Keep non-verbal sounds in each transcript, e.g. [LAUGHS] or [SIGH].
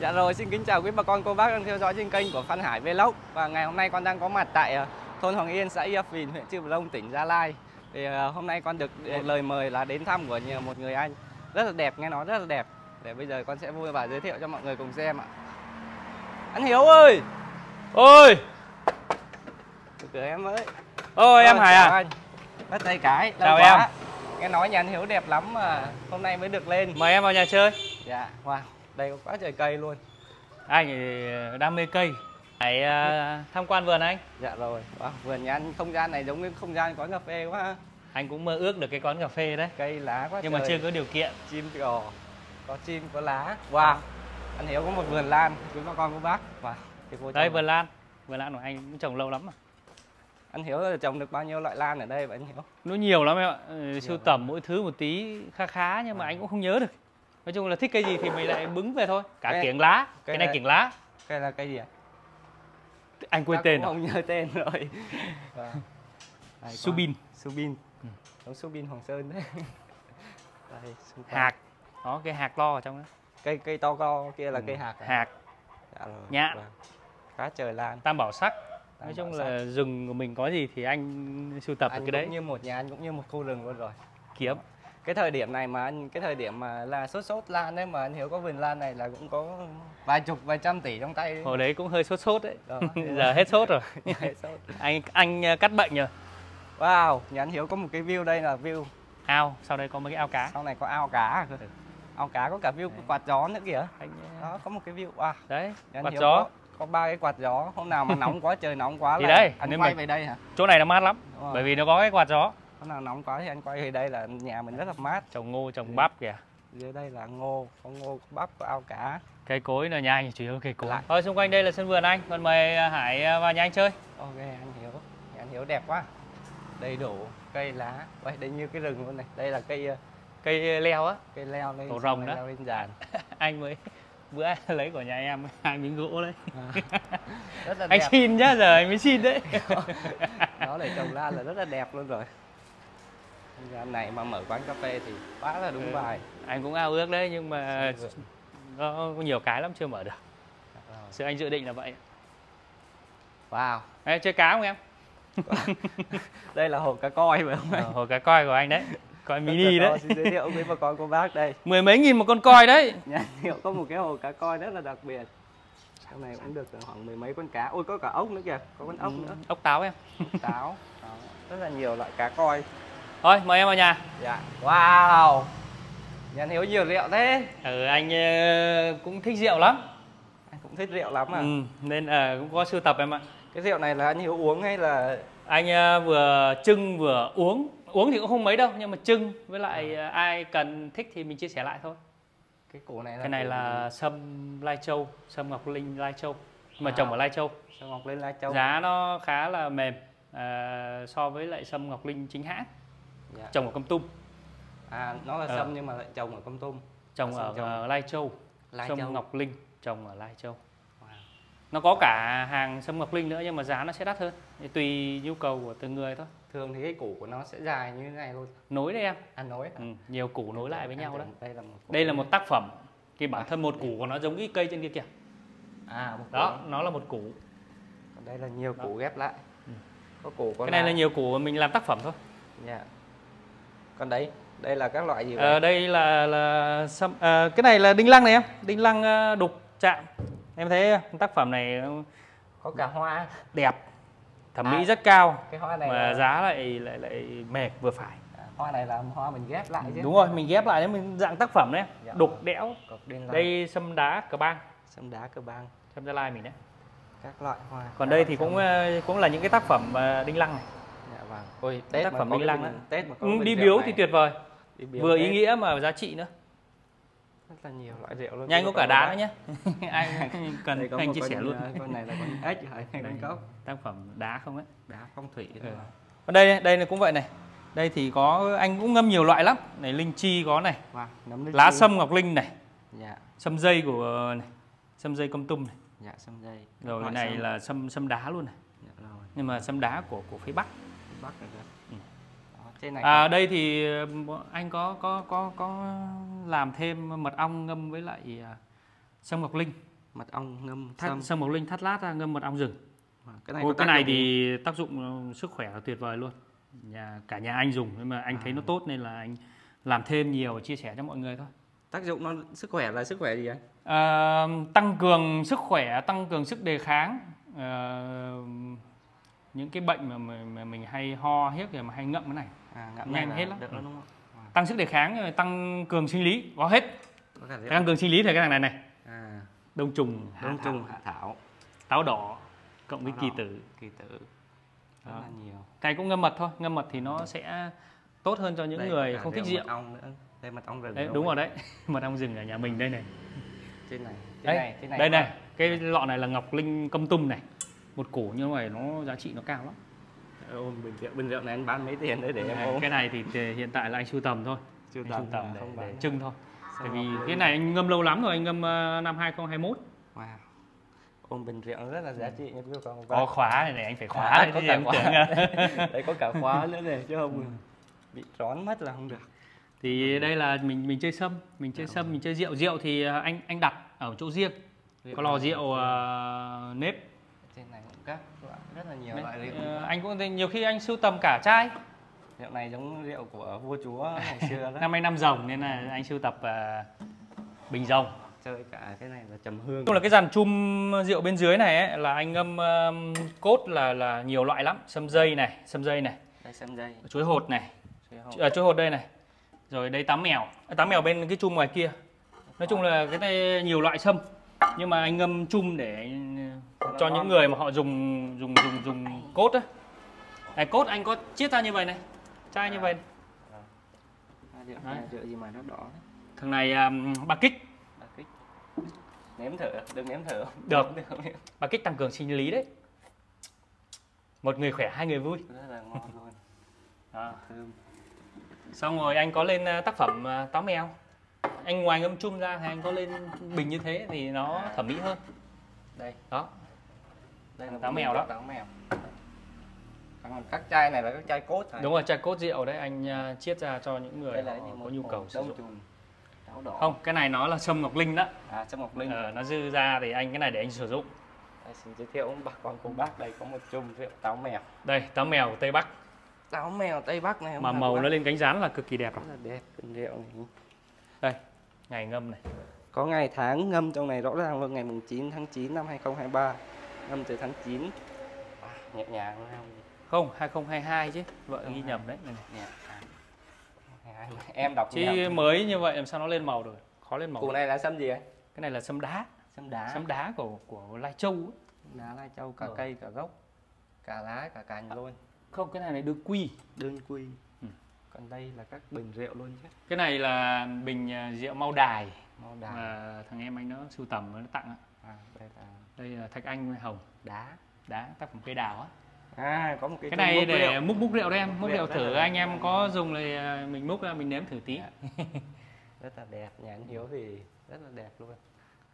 Dạ rồi, xin kính chào quý bà con cô bác đang theo dõi trên kênh của Phan Hải Vlog Và ngày hôm nay con đang có mặt tại ờ, thôn Hoàng Yên, xã Ia Phìn, huyện Chư Long, tỉnh Gia Lai Thì ờ, hôm nay con được ờ, lời mời là đến thăm của một người anh Rất là đẹp, nghe nói rất là đẹp Để bây giờ con sẽ vui và giới thiệu cho mọi người cùng xem ạ Anh Hiếu ơi! Ôi, từ em ơi ôi em Hải à? anh. Bắt tay cái, Chào quá. em. Nghe nói nhà anh Hiếu đẹp lắm mà hôm nay mới được lên Mời em vào nhà chơi. Dạ, wow, đây có quá trời cây luôn Anh thì đam mê cây. Hãy à, tham quan vườn anh. Dạ rồi, wow, vườn nhà anh không gian này giống như không gian quán cà phê quá. Anh cũng mơ ước được cái quán cà phê đấy. Cây lá quá Nhưng trời mà chưa có điều kiện. chim cò có chim có lá wow anh hiểu có một vườn lan quý bà con cô bác wow cô Đây vườn lan. Vườn lan của anh cũng trồng lâu lắm rồi. anh hiểu là trồng được bao nhiêu loại lan ở đây vậy anh hiểu Nó nhiều lắm em ạ. Ừ, Sưu tầm mỗi thứ một tí khá khá nhưng mà À. anh cũng không nhớ được. Nói chung là thích cây gì thì mình lại bứng về thôi. Cả Cái- kiểng lá. cái Cái này này- kiểng lá. cây là cây gì ạ Anh quên Chắc tên rồi. không nhớ tên rồi [LAUGHS] quá. Subin. subin Ừ. giống subin hoàng sơn đấy [LAUGHS] đây. Hạt. Đó cái hạt lo ở trong đó. cây cây to to kia là Ừ, cây hạt à? Hạt. dạ rồi nhãn. Vâng. trời lan Tam bảo sắc. Tam Nói chung là rừng của mình có gì thì anh sưu tập được anh cái đấy. như một nhà anh cũng như một khu rừng luôn rồi Kiếm. Cái thời điểm này mà anh cái thời điểm mà là sốt sốt lan đấy mà anh hiểu có vườn lan này là cũng có vài chục vài trăm tỷ trong tay. Hồi đấy cũng hơi sốt sốt đấy. Đó, [LAUGHS] [LAUGHS] Giờ hết sốt rồi. [LAUGHS] sốt. anh anh ờ, cắt bệnh rồi wow nhà anh hiểu có một cái view đây là view. Ao sau đây có mấy cái ao cá. Sau này có ao cá. À cơ ao cá có cả view quạt gió nữa kìa. Anh ờ, đó có một cái view wow. Đấy nhà quạt Hiếu gió. có, có ba cái quạt gió. Hôm nào mà nóng quá trời nóng quá Thì là đấy, anh quay mình- về đây hả? chỗ này nó mát lắm. Bởi vì nó có cái quạt gió hôm nào nóng quá thì anh quay về đây là nhà mình rất là mát. Trồng ngô trồng Ừ. bắp kìa. Dưới đây là ngô có ngô có bắp có ao cá. Cây cối là nhà anh chủ yếu cây cối. Lại. thôi xung quanh đây là sân vườn anh. Còn mời ờ, hải ờ, vào nhà anh chơi. Ok anh hiểu. Nhà anh hiểu đẹp quá. Đầy đủ cây lá. Uầy, đây như cái rừng luôn này. Đây là cây ờ, cây leo á. cây leo lên Tổ rồng đó. leo lên giàn. [LAUGHS] Anh mới bữa [LAUGHS] lấy của nhà em [LAUGHS] hai miếng gỗ đấy. Rất là anh đẹp. xin nhá giờ anh mới xin đấy. Nó để trồng lan là rất là đẹp luôn rồi gian này mà mở quán cà phê thì quá là đúng Ừ. bài. Anh cũng ao ước đấy nhưng mà có nhiều cái lắm chưa mở được. Rồi. sự anh dự định là vậy. Wow. Ê, chơi cá không em? [LAUGHS] Đây là hồ cá coi phải không Ờ, anh hồ cá coi của anh đấy. Coi mini đấy. xin giới thiệu với bà con cô bác đây. Mười mấy nghìn một con coi đấy. Nhà hiểu có một cái hồ cá coi rất là đặc biệt. Trong này cũng được khoảng mười mấy con cá. Ôi có cả ốc nữa kìa. Có con ốc nữa. ốc táo em. Táo. Đó, rất là nhiều loại cá coi thôi mời em vào nhà. Dạ. Wow. Nhà anh hiếu nhiều rượu thế. Ừ, anh ờ, cũng thích rượu lắm. Anh cũng thích rượu lắm à? Ừ, nên ờ, cũng có sưu tập em ạ. Cái rượu này là anh hiếu uống hay là? Anh ờ, vừa trưng vừa uống. Uống thì cũng không mấy đâu nhưng mà trưng với lại ờ, ai cần thích thì mình chia sẻ lại thôi. Cái củ này là cái này củ là sâm lai châu sâm ngọc linh lai châu. Mà Wow. trồng ở lai châu. Sao ngọc lên lai châu. Giá nó khá là mềm ờ, so với lại sâm ngọc linh chính hãng dạ. trồng ở Công Tum à nó là Ờ. sâm nhưng mà lại trồng ở con tum trồng ở trồng. ờ, lai châu lai sâm châu ngọc linh trồng ở lai châu Wow. nó có cả hàng sâm ngọc linh nữa nhưng mà giá nó sẽ đắt hơn Thì tùy nhu cầu của từng người thôi thường thì cái củ của nó sẽ dài như thế này luôn nối đấy em ăn nói ừ, nhiều củ nối lại với nhau đó đây là một củ. đây là một tác phẩm thì bản thân một củ của nó giống cái cây trên kia kìa à một củ. đó nó là một củ còn đây là nhiều Đó. củ ghép lại Ừ. có củ có cái này là lá. nhiều củ mình làm tác phẩm thôi dạ còn đấy đây là các loại gì ờ, vậy đây là là sâm ờ, cái này là đinh lăng này em. Đinh lăng ờ, đục chạm. Em thấy tác phẩm này có cả hoa. đẹp thẩm À, mỹ rất cao. cái hoa này mà là, giá lại lại lại mềm vừa phải. À, hoa này là hoa mình ghép lại chứ. Đúng rồi mình ghép lại đấy mình dạng tác phẩm đấy. Dạ. đục đẽo. Đây sâm đá cờ bang. Sâm đá cơ bang. Sâm gia lai mình đấy. Các loại hoa. Còn các đây thì sâm. cũng ờ, cũng là những cái tác phẩm ờ, đinh lăng này vâng. Ôi tết tác phẩm cái lăng á. tết mà có ừ, đi biếu này, thì tuyệt vời. Đi biếu vừa ý Tết, nghĩa mà giá trị nữa. Rất là nhiều loại rượu luôn. Nhanh có cả đá nữa nhé [LAUGHS] [LAUGHS] anh Đây cần anh chia sẻ luôn. à, con này là con ếch hay con cốc? tác phẩm đá không ấy. Đá phong thủy Ừ. còn đây đây là cũng vậy này. Đây thì có anh cũng ngâm nhiều loại lắm. Này linh chi có này. Wow, nước lá chi. sâm ngọc linh này. Dạ. Sâm dây của này sâm dây công tum này. Dạ sâm dây. Rồi này sâm. là sâm sâm đá luôn này. Dạ, rồi. Nhưng mà sâm đá của của phía bắc bắc này cơ Ừ. Đó, trên này à đây thì ờ, anh có có có có làm thêm mật ong ngâm với lại à, sâm ngọc linh. Mật ong ngâm thắt, sâm. sâm ngọc linh thắt lát ra ngâm mật ong rừng. Cái này có cái này dụng gì? thì tác dụng ờ, sức khỏe là tuyệt vời luôn. Nhà cả nhà anh dùng nhưng mà anh thấy nó tốt nên là anh làm thêm nhiều và chia sẻ cho mọi người thôi. Tác dụng nó sức khỏe là sức khỏe gì anh? Ờ, tăng cường sức khỏe tăng cường sức đề kháng. Ờ, những cái bệnh mà, mà, mà mình hay ho hiếc thì mà hay ngậm cái này. À, ngậm Nhanh hết lắm. được Ừ. đúng không? Tăng sức đề kháng rồi tăng cường sinh lý có hết. Có tăng cường sinh lý thì cái thằng này này. À, đông trùng đông trùng. thảo, hạ thảo. Táo đỏ cộng với Táo kỳ đỏ. tử. kỳ tử. Rất Đó. là nhiều. Cái cũng ngâm mật thôi ngâm mật thì nó sẽ tốt hơn cho những Đây, người không thích rượu. ong nữa. Đây mật ong rừng đấy đúng rồi đấy. [LAUGHS] Mật ong rừng ở nhà mình đây này. Trên này trên đấy. này trên này đây này. cái lọ này là ngọc linh công tum này một củ nhưng mà nó giá trị nó cao lắm. Ôm bình rượu bình rượu này anh bán mấy tiền đấy để em ôm. Cái này thì thì hiện tại là anh sưu tầm thôi. Chưa anh sưu tầm để, không để bán trưng thôi. Sao tại vì cái này anh ngâm lâu lắm rồi anh ngâm ờ, năm 2021 wow. Ôm bình rượu rất là giá trị nha quý vị có khóa này này anh phải khóa À, đấy có cả khóa. đấy [LAUGHS] có cả khóa nữa này chứ không bị trón mất là không được. Thì đây là mình mình chơi sâm mình chơi sâm mình chơi rượu. Rượu thì ờ, anh anh đặt ở chỗ riêng. Có lò rượu ờ, nếp trên này cũng các loại rất là nhiều Đấy, loại rượu. ờ, anh cũng nhiều khi anh sưu tầm cả chai. Rượu này giống rượu của vua chúa ngày [LAUGHS] xưa đó. Năm nay năm rồng nên là anh sưu tập ờ, bình rồng. Chơi cả cái này là trầm hương. Chung là cái dàn chum rượu bên dưới này ấy, là anh ngâm um, cốt là là nhiều loại lắm, sâm dây này, sâm dây này, đây sâm dây. Chuối hột này, chuối hồng. à, chuối hột đây này. Rồi đây tám mèo, à, tám mèo bên cái chum ngoài kia. Nói chung là cái này nhiều loại sâm. Nhưng mà anh ngâm chum để uh, cho những người mà họ dùng dùng dùng dùng cốt á. Này cốt anh có chiết ra như vậy này. Chai như vậy. này. À, Đấy. này rượu gì mà nó đỏ Thằng này um, ba kích, bà kích nếm thử đừng nếm thử Được. ba kích tăng cường sinh lý đấy. Một người khỏe, hai người vui. rất là ngon luôn thơm xong rồi anh có lên tác phẩm táo mèo anh ngoài ngâm chung ra thì anh có lên bình như thế thì nó thẩm mỹ hơn đây đó đây là Táo mèo đó. táo mèo. Còn các chai này là các chai cốt thôi đúng rồi chai cốt rượu đấy anh ờ, chiết ra cho những người là gì? có nhu cầu sử dụng. táo đỏ. Không cái này nó là sâm ngọc linh đó. À sâm ngọc linh. Ờ, nó dư ra thì anh cái này để anh sử dụng. Đây, xin giới thiệu bà con cô bác. Đây có một chùm rượu táo mèo. Đây táo mèo tây bắc. Táo mèo tây bắc này mà màu nó lên cánh rán là cực kỳ đẹp rồi. Là đẹp rượu này. Đây ngày ngâm này. Có ngày tháng ngâm trong này rõ ràng luôn ngày mùng 9 tháng 9 năm 2023 ngâm từ tháng 9 à, nhẹ nhàng không không 2022 chứ vợ ghi nhầm đấy này. này. à. em đọc chứ nhầm. mới như vậy làm sao nó lên màu được khó lên màu củ này là sâm gì ấy cái này là sâm đá sâm đá sâm đá của của lai châu ấy. Đá lai châu cả Ờ. cây cả gốc cả lá cả cành luôn không cái này là đương quy đơn quy Ừ. còn đây là các bình rượu luôn chứ cái này là bình à, rượu mau đài màu đá mà thằng em anh nó sưu tầm nó tặng à, đây là đây là thạch anh hồng. Đá. Đá tác phẩm cây đào á. À có một cái cái này múc để rượu. múc múc rượu đây em múc Rượu rượu rất thử anh em có dùng thì à, mình múc ra mình nếm thử tí. [LAUGHS] Rất là đẹp nhà anh Hiếu thì rất là đẹp luôn.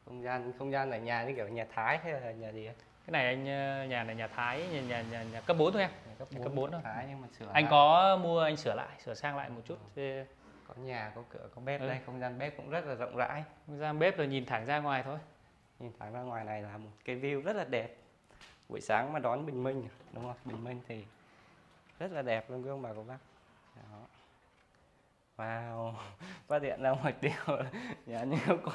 Không gian không gian là nhà như kiểu nhà Thái hay là nhà gì ấy? cái này anh à, nhà này nhà thái nhà nhà nhà, nhà cấp 4 thôi em. Nhà cấp Nhà 4, cấp bốn thôi. Thái nhưng mà sửa anh lại. có mua anh sửa lại sửa sang lại một chút. Thế có nhà có cửa có bếp Ừ. đây không gian bếp cũng rất là rộng rãi. Ra bếp rồi nhìn thẳng ra ngoài thôi nhìn thẳng ra ngoài này là một cái view rất là đẹp. Buổi sáng mà đón bình minh đúng không? Bình minh thì rất là đẹp luôn ông bà cô bác. Đó. Wow [LAUGHS] phát hiện ra một điều. Nhà anh Hiếu có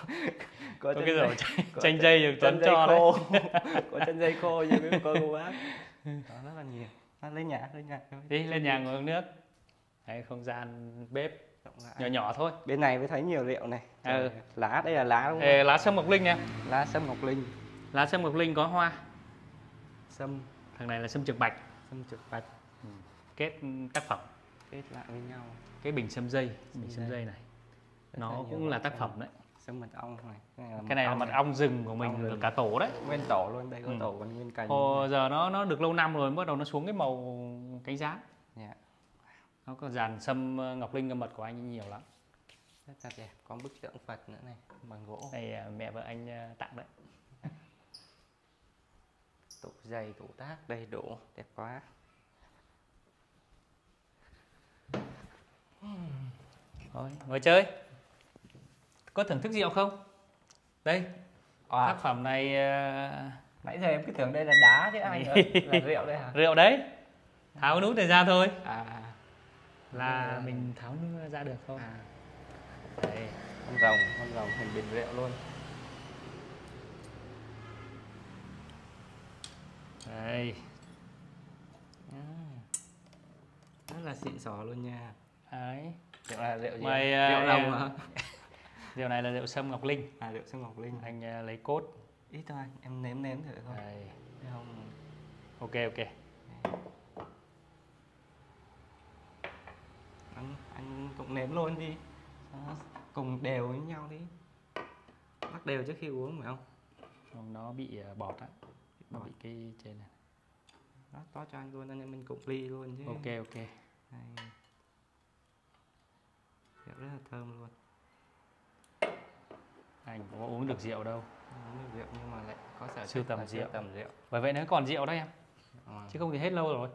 có, có chân cái dây- dầu chanh, dây được tuấn cho đấy. [LAUGHS] Có chân dây khô như quý cô cô bác. Đó rất là nhiều. À, lên nhà lên nhà. Đi lên nhà ngồi uống nước. Đấy không gian bếp. Nhỏ nhỏ thôi. Bên này mới thấy nhiều rượu này. Ừ. Lá đây là lá đúng không? Ê, lá sâm ngọc linh em lá sâm ngọc linh. Lá sâm ngọc linh có hoa. Sâm. Thằng này là sâm trực bạch. Sâm trực bạch. Kết tác phẩm. Kết lại với nhau. Cái bình sâm dây. Bình Sâm sâm dây. này. Rất nó cũng là tác sâm. phẩm đấy. Sâm mật ong này. Cái này là cái này là mật ong rừng của mình rừng. cả tổ đấy. Nguyên tổ luôn đây có Ừ. tổ còn nguyên cành. Hồi giờ nó nó được lâu năm rồi bắt đầu nó xuống cái màu cánh giá Dạ, nó có dàn sâm ờ, ngọc linh ngâm mật của anh nhiều lắm. Rất là đẹp. Có bức tượng phật nữa này bằng gỗ. Đây à, mẹ vợ anh ờ, tặng đấy. [LAUGHS] Tủ giày tủ tác đầy đủ. Đẹp quá. Thôi ngồi chơi. Có thưởng thức rượu không? Đây À, tác phẩm này ờ, nãy giờ em cứ tưởng đây là đá chứ anh ơi, [LAUGHS] là rượu đây hả? rượu đấy. Tháo nút này ra thôi. À, là Ừ. mình tháo nút ra được thôi à đấy con rồng, con rồng hình bình rượu luôn. đấy À, rất là xịn sò luôn nha. đấy Rượu là rượu gì? Mày, à, rượu đồng hả? [LAUGHS] rượu này là rượu sâm ngọc linh À rượu sâm ngọc linh. anh ờ, lấy cốt Ít thôi anh, em nếm nếm thử thôi. đấy không? ok ok Anh, anh cũng nếm luôn đi. Nó cùng đều với nhau đi. Bắt đều trước khi uống phải không? Không, nó bị ờ, bọt á nó bị cái trên này Đó, to cho anh luôn, em mình cùng ly luôn chứ. ok ok Đây. Rượu rất là thơm luôn. anh cũng có uống được rượu đâu Uống được rượu nhưng mà lại có sở Sưu tầm rượu. tầm rượu. bởi vậy nó còn rượu đấy em Ờ. chứ không thì hết lâu rồi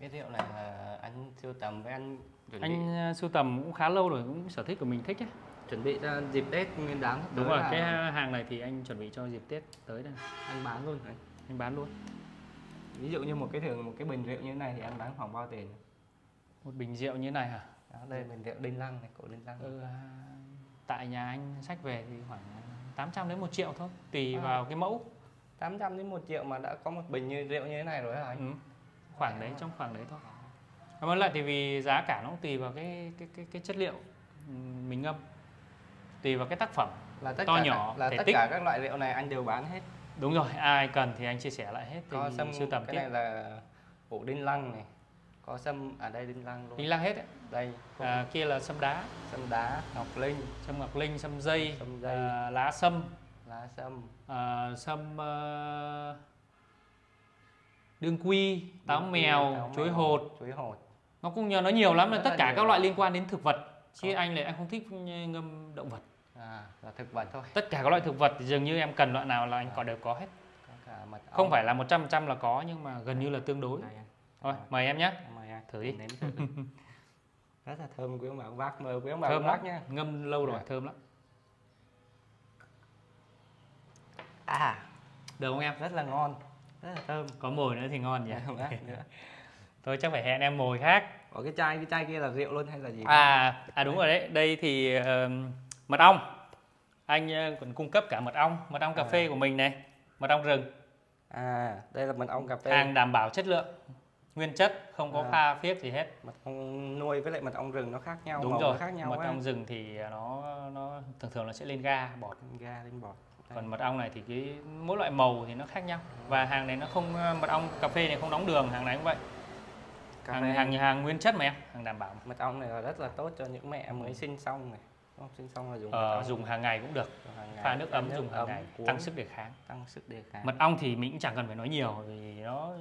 Cái rượu này là anh sưu tầm với anh chuẩn bị anh ờ, sưu tầm cũng khá lâu rồi cũng sở thích của mình thích ấy chuẩn bị ra dịp Tết Nguyên đán sắp đúng rồi là cái hàng này thì anh chuẩn bị cho dịp tết tới đây anh bán luôn đấy. anh bán luôn Ví dụ như một cái thường một cái bình rượu như thế này thì anh bán khoảng bao tiền? một bình rượu như này hả Đó, đây bình rượu đinh lăng này, cổ đinh lăng. ừ, à, tại nhà anh sách về thì khoảng 800 đến 1 triệu thôi tùy À. vào cái mẫu 800 đến 1 triệu mà đã có một bình như rượu như thế này rồi hả anh? ừ. khoảng đấy trong khoảng đấy thôi Và với lại thì vì giá cả nó cũng tùy vào cái cái cái, cái chất liệu ừ, mình ngâm tùy vào cái tác phẩm Là tất To cả nhỏ, là thể tất tích. cả các loại rượu này anh đều bán hết. đúng rồi ai cần thì anh chia sẻ lại hết thì Có sâm sưu tầm cái tiếp này là cổ đinh lăng này. Có sâm ở đây đinh lăng luôn. đinh lăng hết ấy. Đây, à, kia là sâm đá sâm đá, ngọc linh, sâm ngọc linh sâm dây, Sâm dây. à, lá sâm lá sâm, à, sâm ờ, đương quy táo đương mèo táo chuối mèo, hột chuối hột. Nó cũng nhờ nó nhiều lắm là tất cả các loại liên quan đến thực vật. Chứ anh lại anh không thích ngâm động vật. À, là thực vật thôi. tất cả các loại thực vật thì dường như em cần loại nào là anh có đều có hết. Có không phải là 100% là có nhưng mà gần như là tương đối. Thôi mời em nhé. Mời anh. Thử đi. [LAUGHS] rất là thơm quý ông bà bác. Mời quý ông bà thơm bác nha. Ngâm lâu rồi Dạ. thơm lắm. À. Được không em? Rất là ngon. Rất là thơm. Có mồi nữa thì ngon nhỉ? Nữa. Thôi chắc phải hẹn em mồi khác. Ở cái chai cái chai kia là rượu luôn hay là gì? À à đúng rồi đấy. Đây thì ờ, mật ong. Anh ờ, còn cung cấp cả mật ong mật ong cà À. phê của mình này mật ong rừng. À đây là mật ong cà phê. Hàng đảm bảo chất lượng nguyên chất không có À. pha phiếc gì hết. Mật ong nuôi với lại mật ong rừng nó khác nhau đúng màu rồi. nó khác nhau mật ong rừng thì nó nó thường thường nó sẽ lên ga bọt. Ga lên bọt. Đây. còn mật ong này thì cái mỗi loại màu thì nó khác nhau. Và hàng này nó không ờ, mật ong cà phê này không đóng đường hàng này cũng vậy cà hàng hàng hàng nguyên chất mà em hàng đảm bảo mật ong này là rất là tốt cho những mẹ mới sinh xong này. Không? sinh xong là dùng ờ, dùng hàng ngày cũng được. Ngày. pha nước ấm Nước dùng hàng ấm, ngày cuốn, tăng sức đề kháng. Tăng sức đề kháng. Mật ong thì mình cũng chẳng cần phải nói nhiều vì nó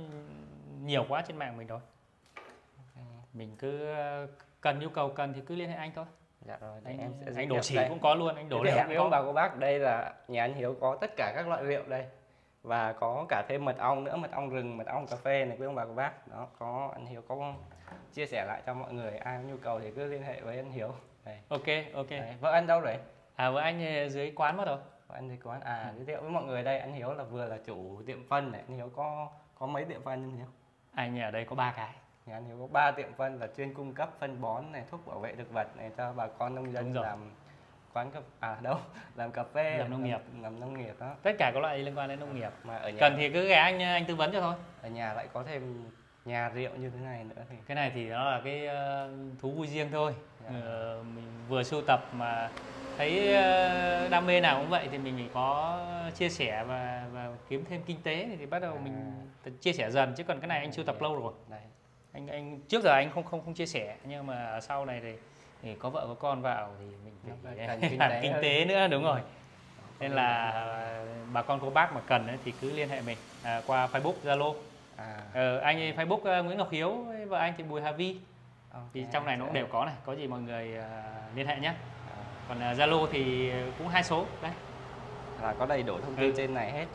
nhiều quá trên mạng mình rồi mình cứ cần nhu cầu cần thì cứ liên hệ anh thôi. Dạ rồi anh, em sẽ anh đổ đây. cũng có luôn anh đổ đều cũng có. bà cô bác đây là nhà anh Hiếu có tất cả các loại rượu đây và có cả thêm mật ong nữa mật ong rừng mật ong cà phê này quý ông bà cô bác. Đó có anh Hiếu có chia sẻ lại cho mọi người ai có nhu cầu thì cứ liên hệ với anh Hiếu. Đây. ok ok. Đấy. vợ anh đâu rồi? À với anh dưới quán mất rồi. Vợ anh thì quán. À giới thiệu với mọi người đây anh Hiếu là vừa là chủ tiệm phân này. Anh Hiếu có có mấy tiệm phân anh Hiếu? Anh ở đây có ba cái. Nhà anh Hiếu có 3 tiệm phân và chuyên cung cấp phân bón này thuốc bảo vệ thực vật này cho bà con nông dân làm quán cà à đâu? [LAUGHS] Làm cà phê Làm nông nghiệp. làm nông nghiệp đó. Tất cả các loại liên quan đến nông nghiệp. Mà ở nhà cần thì cứ ghé anh anh tư vấn cho thôi. Ở nhà lại có thêm nhà rượu như thế này nữa thì cái này thì nó là cái ờ, thú vui riêng thôi. Dạ. Ờ, mình vừa sưu tập mà thấy ờ, đam mê nào cũng vậy thì mình có chia sẻ và và kiếm thêm kinh tế thì bắt đầu À. mình chia sẻ dần. Chứ còn cái này anh sưu tập lâu rồi. Đây anh anh trước giờ anh không không không chia sẻ. Nhưng mà sau này thì, thì có vợ có con vào thì mình phải [LAUGHS] cần kinh làm tế kinh tế nữa đúng rồi. Nên là bà con cô bác mà cần thì cứ liên hệ mình à, qua Facebook Zalo. À. Ờ, anh ấy Facebook ờ, Nguyễn Ngọc Hiếu vợ anh thì Bùi Hà Vi. Thì trong này nó cũng sẽ- đều có này có gì mọi người ờ, liên hệ nhé à, còn ờ, Zalo thì cũng hai số đấy. Là có đầy đủ thông tin Ừ. trên này hết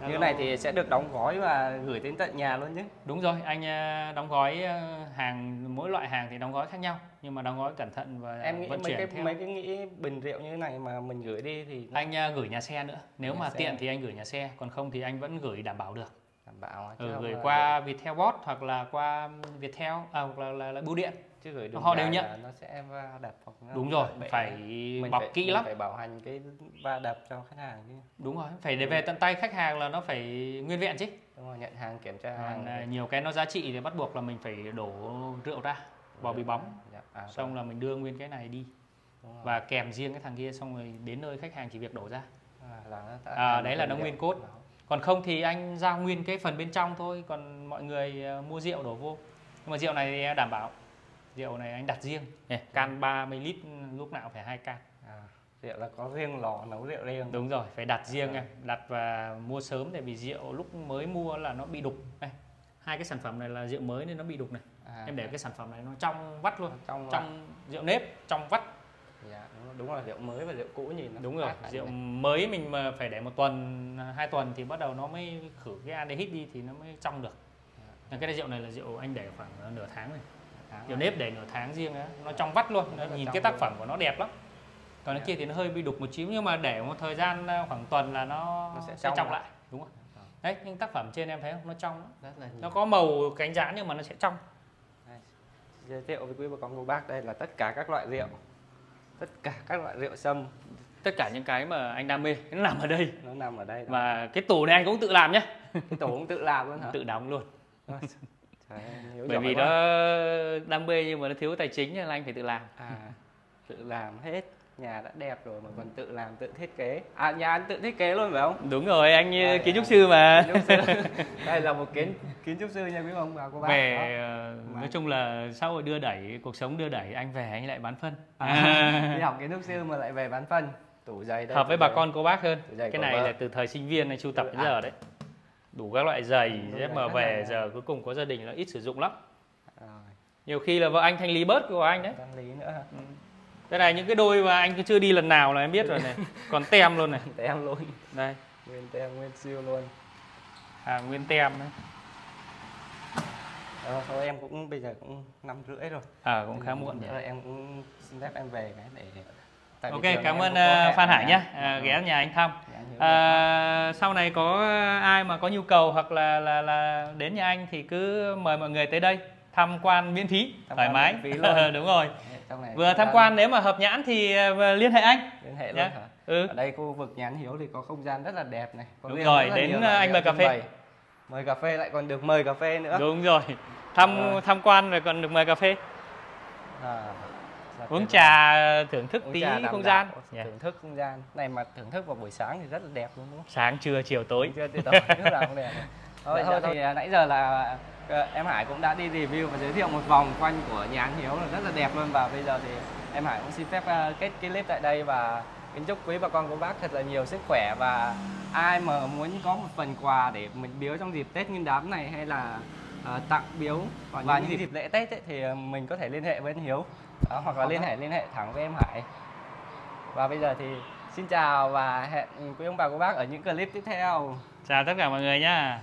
như Zalo. này thì sẽ được đóng gói và gửi đến tận nhà luôn chứ đúng rồi anh ờ, đóng gói ờ, hàng mỗi loại hàng thì đóng gói khác nhau nhưng mà đóng gói cẩn thận và em nghĩ vận mấy chuyển cái theo mấy cái nghĩ bình rượu như thế này mà mình gửi đi thì anh ờ, gửi nhà xe nữa nếu Nhà mà xe. tiện thì anh gửi nhà xe còn không thì anh vẫn gửi đảm bảo được đảm bảo ừ, gửi qua Viettel Bot hoặc là qua Viettel à, hoặc là, là, là bưu điện chứ đường họ đều nhận. nó sẽ va đập hoặc nó đúng rồi bể. phải Mình bọc phải- kỹ mình lắm. phải bảo hành cái va đập cho khách hàng chứ. Đúng rồi phải để về tận tay khách hàng là nó phải nguyên vẹn chứ. Đúng rồi nhận hàng kiểm tra hàng à, nhiều cái nó giá trị thì bắt buộc là mình phải đổ rượu ra vào bì bóng. Dạ, à, xong là mình đưa nguyên cái này đi. Rồi. và kèm riêng cái thằng kia xong rồi đến nơi khách hàng chỉ việc đổ ra. À, là nó À, đấy là nó nguyên cốt. Còn không thì anh giao nguyên cái phần bên trong thôi còn mọi người à, mua rượu đổ vô. Nhưng mà rượu này thì đảm bảo rượu này anh đặt riêng. Này, can 30 lít lúc nào phải hai can. À, rượu là có riêng lò nấu rượu riêng. Đúng rồi phải đặt riêng À. đặt và mua sớm tại vì rượu lúc mới mua là nó bị đục. Này hai cái sản phẩm này là rượu mới nên nó bị đục này. À, em để cái sản phẩm này nó trong vắt luôn trong trong trong rượu nếp trong vắt. Dạ, đúng, đúng là rượu mới và rượu cũ nhìn nó đúng rồi rượu này. mới mình mà phải để một tuần hai tuần thì bắt đầu nó mới khử cái aldehyde đi thì nó mới trong được. Còn cái rượu này là rượu anh để khoảng nửa tháng này Rượu này. nếp để nửa tháng riêng á nó trong vắt luôn. Nó nhìn cái tác phẩm của nó đẹp lắm. Còn cái Dạ. kia thì nó hơi bị đục một xíu nhưng mà để một thời gian à, khoảng tuần là nó, Nó sẽ sẽ trong lại. đúng không? Đấy nhưng tác phẩm trên em thấy không? Nó trong rất là nó nhiều. có màu cánh giãn nhưng mà nó sẽ trong. Giới thiệu với quý bà con cô bác đây là tất cả các loại rượu. Tất cả các loại rượu sâm. Tất cả những cái mà anh đam mê nó nằm ở đây. Nó nằm ở đây đó. và cái tủ này anh cũng tự làm nhé cái tủ cũng tự làm luôn hả? Tự đóng luôn Hiếu bởi vì quá. nó đam mê nhưng mà nó thiếu tài chính nên là anh phải tự làm. À tự làm hết. Nhà đã đẹp rồi mà còn tự làm tự thiết kế. À nhà anh tự thiết kế luôn phải không? Đúng rồi anh À, kiến trúc sư mà. kiến trúc sư. [LAUGHS] Đây là một kiến kiến trúc sư nha quý ông bà cô bác. Về Mà- nói chung là xã hội đưa đẩy cuộc sống đưa đẩy anh về anh lại bán phân. À, đi học kiến trúc sư mà lại về bán phân. Tủ giày đây hợp với bà giày. con cô bác hơn. Cái này là từ thời sinh viên này sưu tập đến À. giờ đấy đủ các loại giày rồi, mà về là- giờ cuối cùng có gia đình là ít sử dụng lắm. Rồi. Nhiều khi là vợ anh thanh lý bớt của anh đấy. Đang lý nữa? Ừ. cái này những cái đôi mà anh cứ chưa đi lần nào là em biết rồi này. [LAUGHS] Còn tem luôn này. Tem luôn. Đây. Nguyên tem nguyên siêu luôn. Hàng nguyên tem đấy. Ờ, thôi em cũng bây giờ cũng năm rưỡi rồi. À cũng khá muộn rồi em cũng xin phép em về cái để tại ok cảm ơn ờ, Phan Hải nhé. à, ghé nhà anh thăm. À, sau này có ai mà có nhu cầu hoặc là là là đến nhà anh thì cứ mời mọi người tới đây tham quan miễn phí Tham thoải mái. phí luôn. [LAUGHS] đúng rồi. Này vừa tham quan nếu mà hợp nhãn thì liên hệ anh. Liên hệ luôn nhé. hả? Ừ. Ở đây khu vực nhà anh Hiếu thì có không gian rất là đẹp này. Có Đúng rồi, là đến, anh mời cà phê. bày. mời cà phê lại còn được mời cà phê nữa. Đúng rồi. Thăm Rồi. tham quan rồi còn được mời cà phê. À, rất uống trà thưởng thức. Uống tí trà không gian. Dạ. thưởng thức không gian. Này mà thưởng thức vào buổi sáng thì rất là đẹp luôn đúng không? Sáng trưa chiều tối. Lúc nào cũng đẹp [LAUGHS] thôi, thôi thì à, nãy giờ là ờ, em Hải cũng đã đi review và giới thiệu một vòng quanh của nhà anh Hiếu là rất là đẹp luôn. Và bây giờ thì em Hải cũng xin phép ờ, kết cái clip tại đây và kính chúc quý bà con cô bác thật là nhiều sức khỏe. Và ai mà muốn có một phần quà để mình biếu trong dịp Tết Nguyên đán này hay là ờ, tặng biếu và những dịp lễ Tết ấy, thì mình có thể liên hệ với anh Hiếu Đó, hoặc là liên hệ liên hệ thẳng với em Hải. Và bây giờ thì xin chào và hẹn quý ông bà cô bác ở những clip tiếp theo. Chào tất cả mọi người nhá